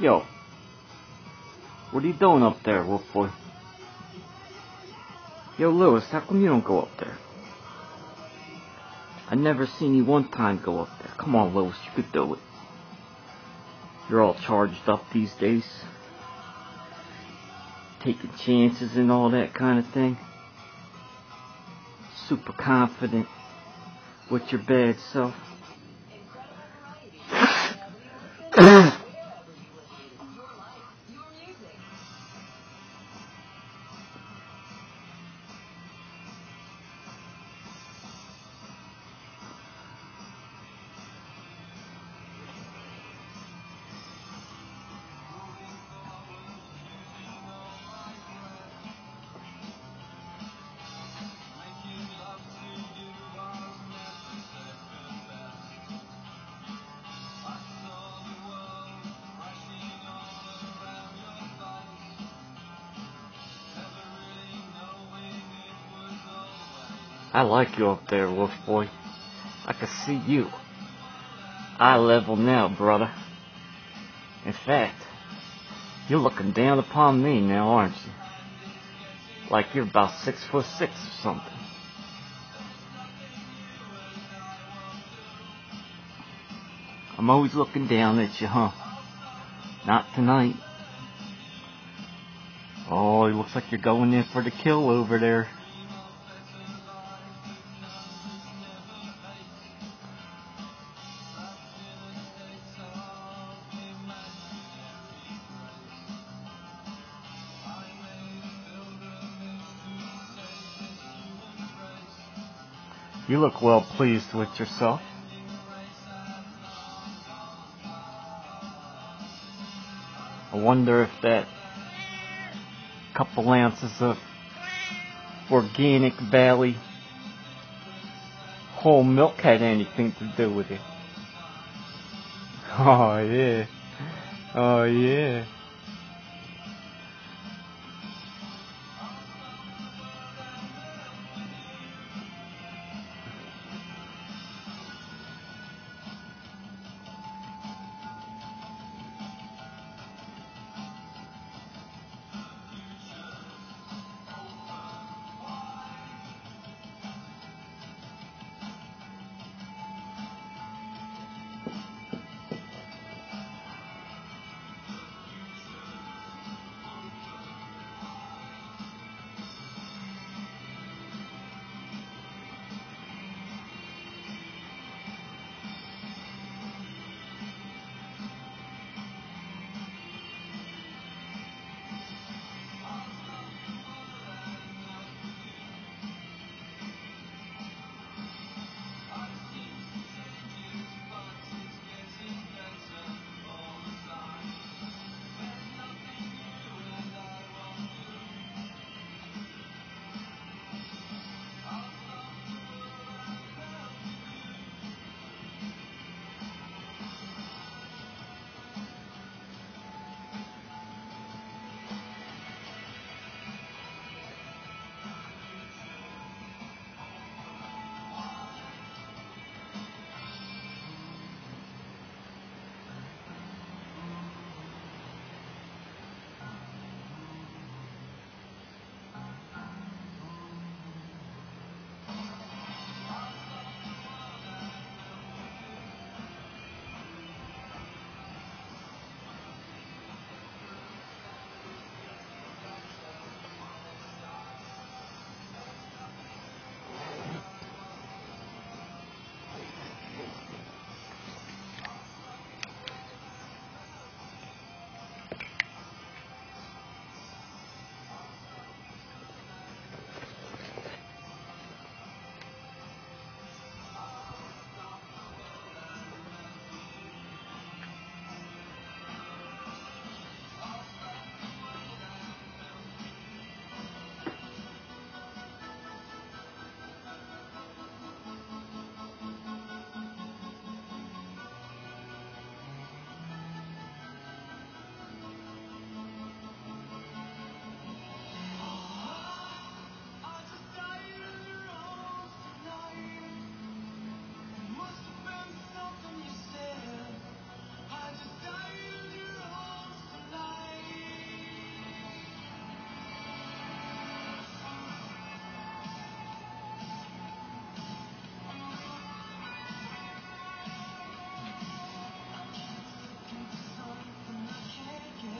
Yo. What are you doing up there, Wolf Boy? Yo, Louis, how come you don't go up there? I never seen you one time go up there. Come on, Louis, you could do it. You're all charged up these days. Taking chances and all that kind of thing. Super confident with your bad self. I like you up there, Wolf Boy. I can see you. Eye level now, brother. In fact, you're looking down upon me now, aren't you? Like you're about six foot six or something. I'm always looking down at you, huh? Not tonight. Oh, it looks like you're going in for the kill over there. You look well pleased with yourself. I wonder if that couple ounces of organic valley whole milk had anything to do with it. Oh yeah. Oh yeah.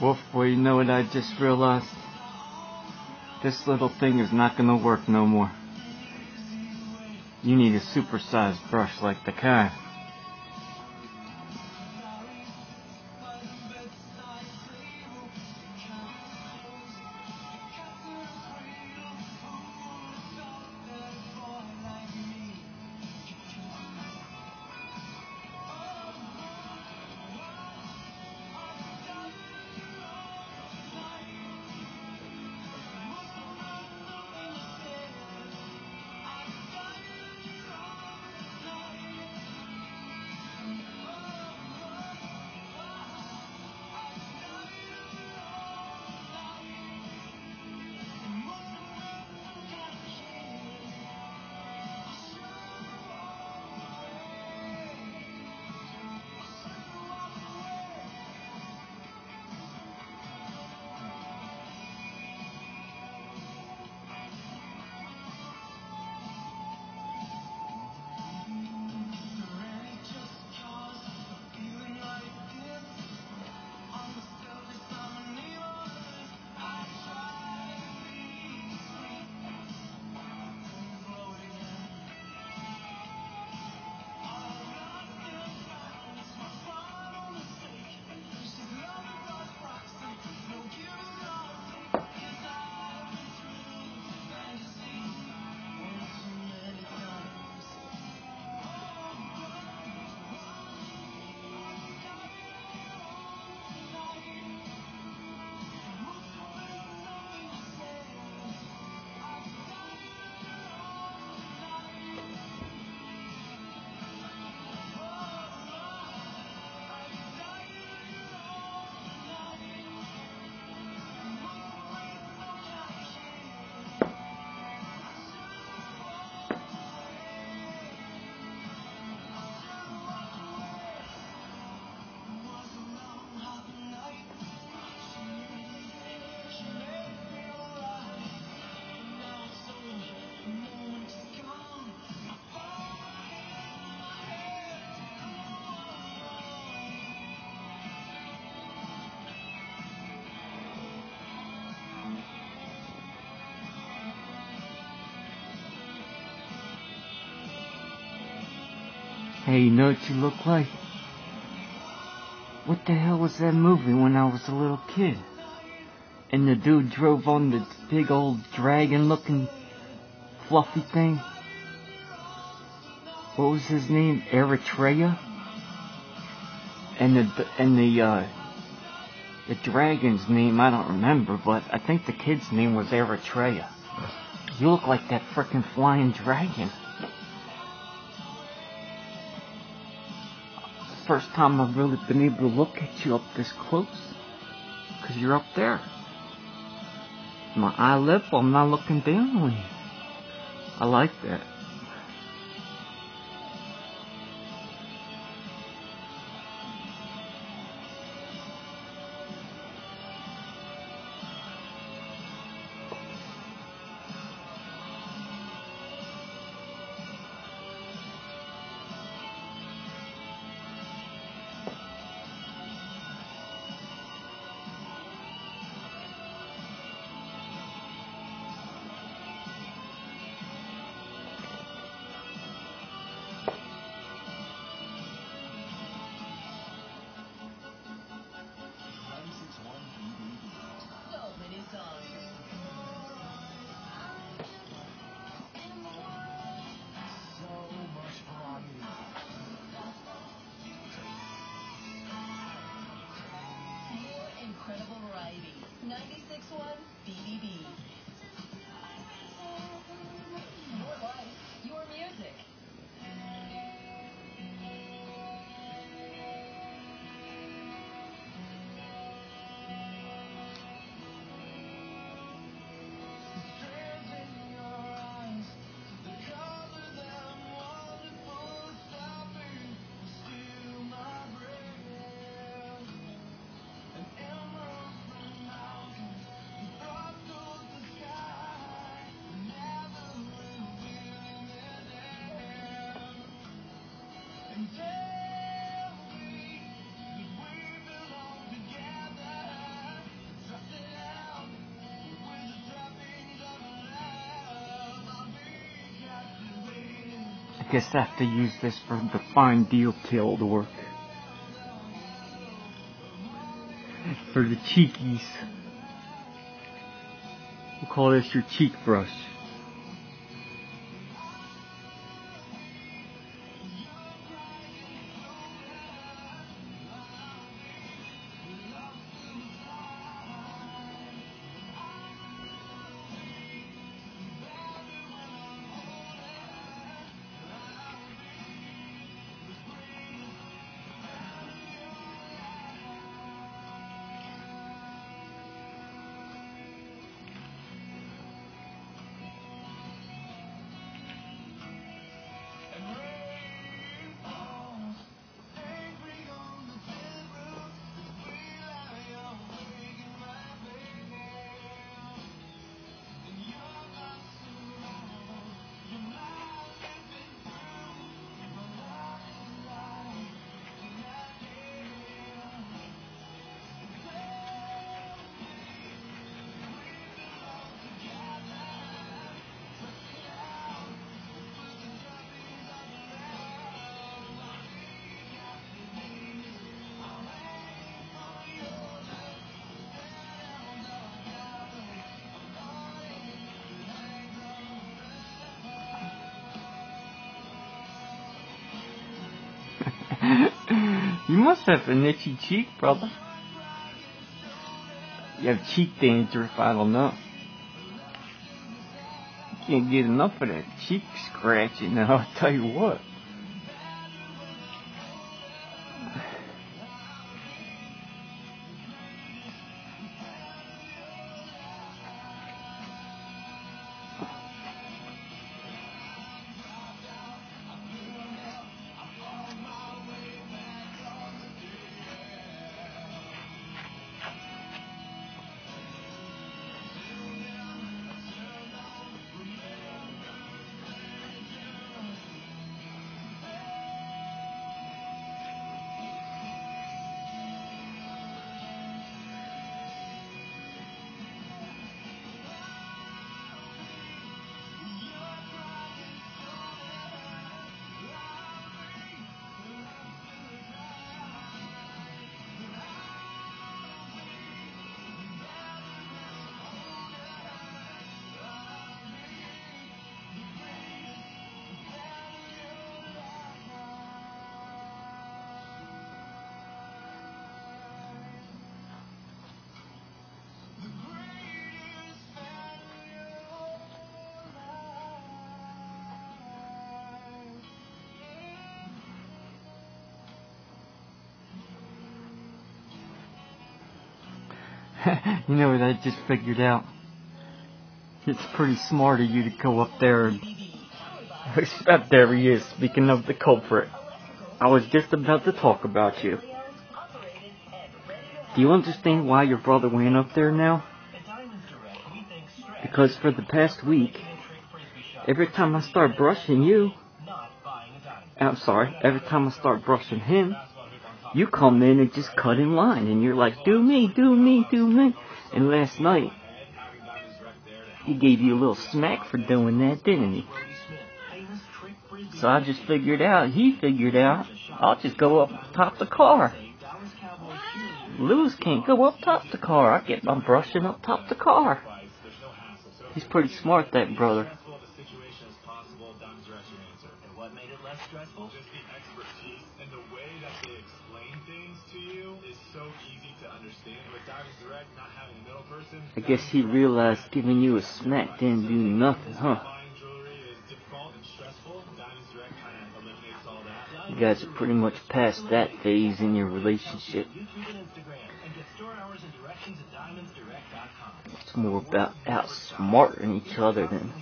Boy, you know what I just realized? This little thing is not gonna work no more. You need a supersized brush like the kind. Hey, you know what you look like? What the hell was that movie when I was a little kid? And the dude drove on the big old dragon looking fluffy thing? What was his name? Atreyu? And the, and the, uh, the dragon's name, I don't remember, but I think the kid's name was Atreyu. You look like that frickin' flying dragon. First time I've really been able to look at you up this close. Cause you're up there. My eye level, I'm not looking down on you. I like that. 酸，哔哩哔哩。Guess I have to use this for the fine detail to work. For the cheekies. We'll call this your cheek brush. You must have an itchy cheek, brother. You have cheek danger if I don't know. You can't get enough of that cheek scratching now, I'll tell you what. you know what I just figured out? It's pretty smart of you to go up there and. Up there he is, speaking of the culprit. I was just about to talk about you. Do you understand why your brother went up there now? Because for the past week, every time I start brushing you, I'm sorry, every time I start brushing him, you come in and just cut in line and you're like, do me, do me, do me. And last night, he gave you a little smack for doing that, didn't he? So I just figured out, he figured out, I'll just go up top the car. Louis can't go up top the car. I get my brushing up top the car. He's pretty smart, that brother. Stressful? Just the expertise and the way that they explain things to you is so easy to understand. With Diamonds Direct not having a middle person, I guess he realized giving you a smack didn't do nothing, huh? buying is difficult and stressful. Diamonds Direct kind of eliminates all that. You guys are pretty much past that phase in your relationship. YouTube and Instagram, and get and directions at diamondsdirect.com. It's more about outsmarting each other than